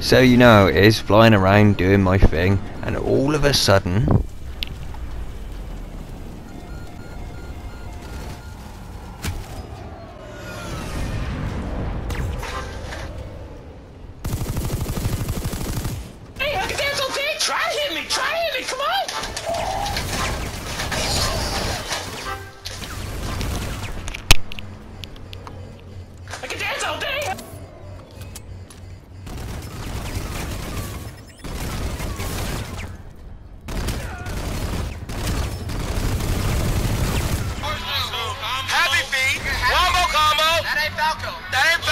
So you know it is flying around doing my thing, and all of a sudden, Atlanta.